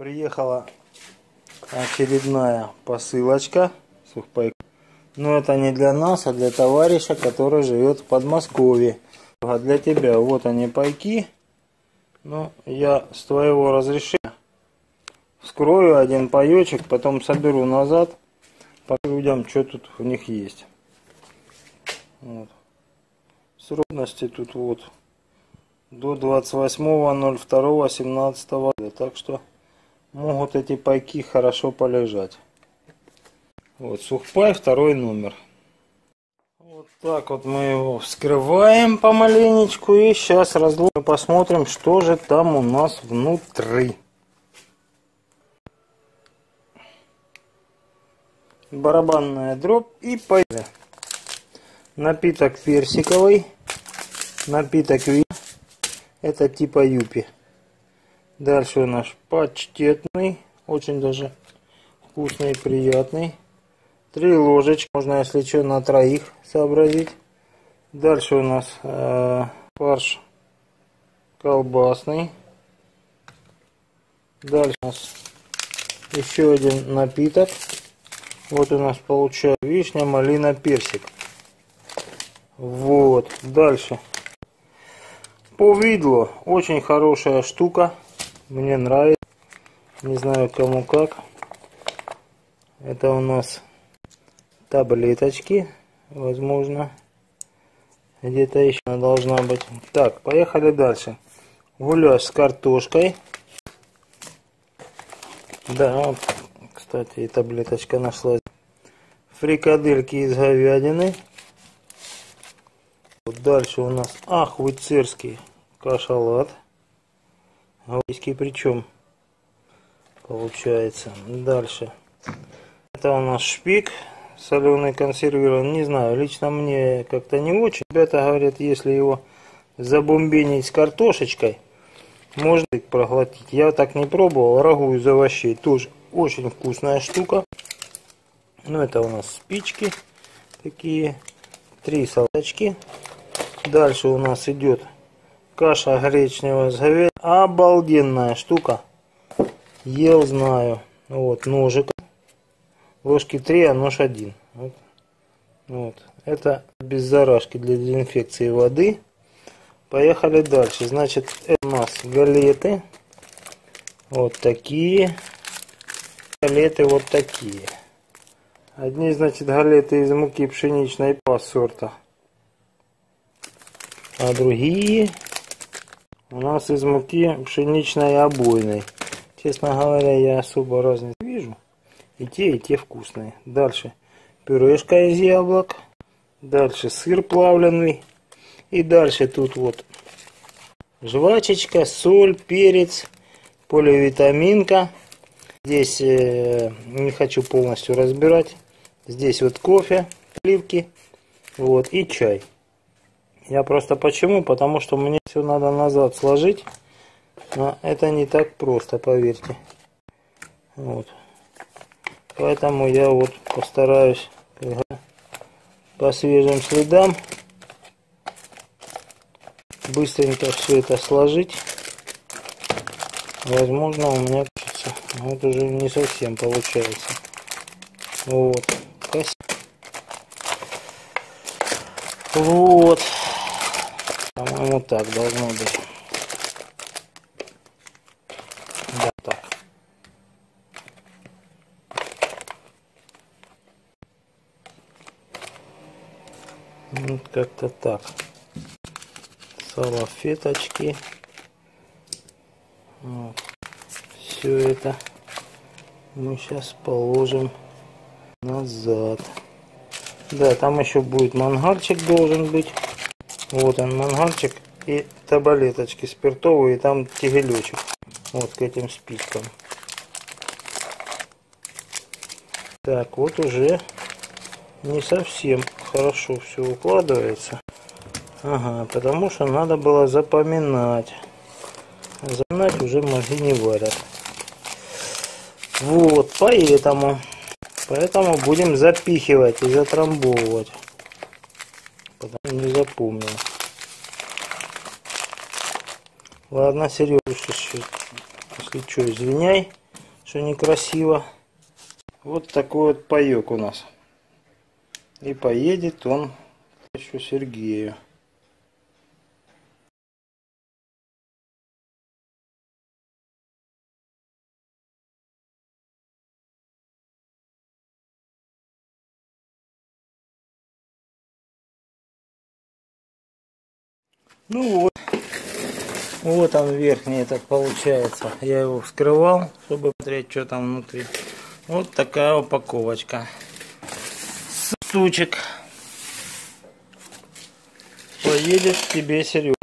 Приехала очередная посылочка сухпайка. Но это не для нас, а для товарища, который живет в Подмосковье. А для тебя вот они пайки. Ну, я с твоего разрешения вскрою один паечек, потом соберу назад, по людям, что тут у них есть. Вот. Срочности тут вот до 28.02.17 года. Так что могут эти пайки хорошо полежать. Вот, сухпай, второй номер. Вот так вот мы его вскрываем помаленечку и сейчас разложим, посмотрим, что же там у нас внутри. Барабанная дробь и поехали. Напиток персиковый, напиток вина, это типа юпи. Дальше у нас паштетный, очень даже вкусный и приятный. Три ложечки, можно если что на троих сообразить. Дальше у нас э, фарш колбасный. Дальше у нас еще один напиток. Вот у нас получается вишня, малина, персик. Вот. Дальше. Повидло. Очень хорошая штука. Мне нравится. Не знаю кому как. Это у нас таблеточки. Возможно. Где-то еще она должна быть. Так, поехали дальше. Гуляш с картошкой. Да, вот, кстати, и таблеточка нашлась. Фрикадельки из говядины. Вот дальше у нас ахвицерский кашалат. Гавайский причем получается. Дальше. Это у нас шпик соленый консервированный. Не знаю, лично мне как-то не очень. Ребята говорят, если его забомбенить с картошечкой, можно проглотить. Я так не пробовал. Рагу из овощей тоже очень вкусная штука. Ну, это у нас спички такие. Три салаточки. Дальше у нас идет Каша гречневая с говядиной. Обалденная штука. Ел, знаю. Вот, ножик. Ложки 3, а нож 1. Вот. вот. Это без заражки для дезинфекции воды. Поехали дальше. Значит, это у нас галеты. Вот такие. Галеты вот такие. Одни, значит, галеты из муки пшеничной по сорта. А другие у нас из муки пшеничной обойной. Честно говоря, я особо разницы вижу. И те, и те вкусные. Дальше пюрешка из яблок. Дальше сыр плавленый. И дальше тут вот жвачечка, соль, перец, поливитаминка. Здесь э, не хочу полностью разбирать. Здесь вот кофе, сливки, вот и чай. Я просто почему? Потому что мне все надо назад сложить. Но это не так просто, поверьте. Вот. Поэтому я вот постараюсь по свежим следам быстренько все это сложить. Возможно, у меня получится. Вот уже не совсем получается. Вот. Вот. По-моему, так должно быть. Да, так. Вот как-то так. Салфеточки. Вот. Все это мы сейчас положим назад. Да, там еще будет мангальчик должен быть. Вот он мангальчик и табалеточки спиртовые, и там тягелечек. Вот к этим спичкам. Так, вот уже не совсем хорошо все укладывается. Ага, потому что надо было запоминать. Запоминать уже мозги не варят. Вот, поэтому, поэтому будем запихивать и затрамбовывать потому не запомнил. Ладно, Сережа, если что, извиняй. что некрасиво. Вот такой вот паек у нас. И поедет он еще Сергею. Ну вот. Вот он верхний этот получается. Я его вскрывал, чтобы смотреть, что там внутри. Вот такая упаковочка. Сучек. Поедет тебе Серега.